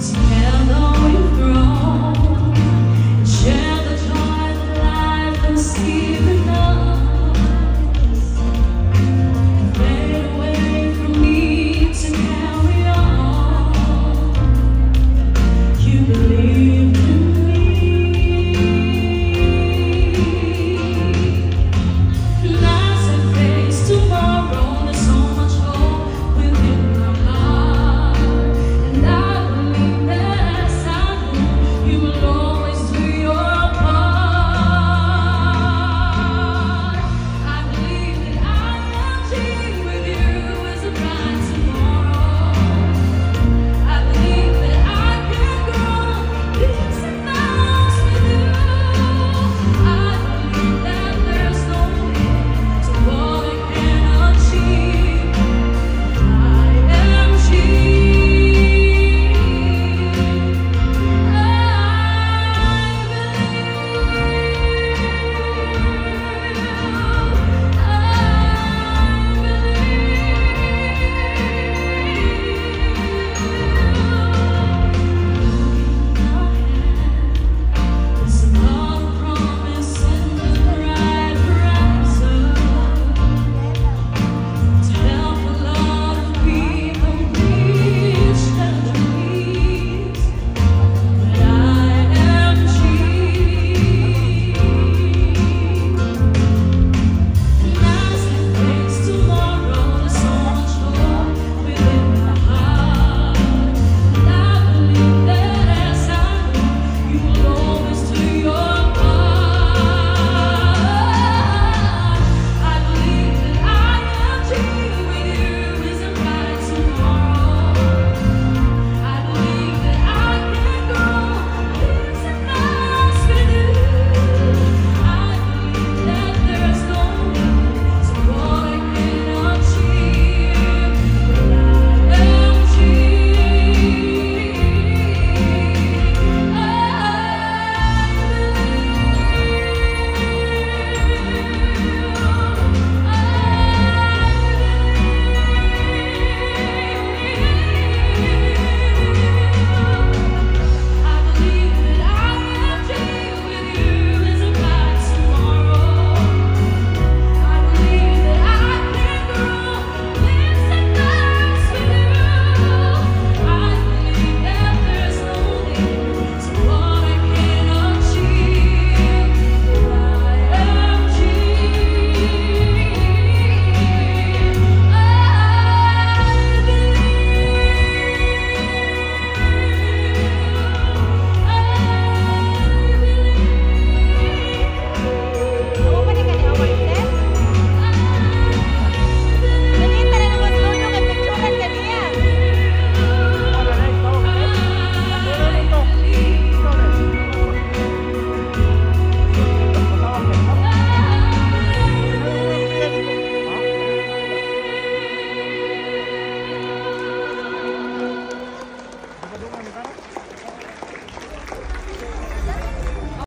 Yeah.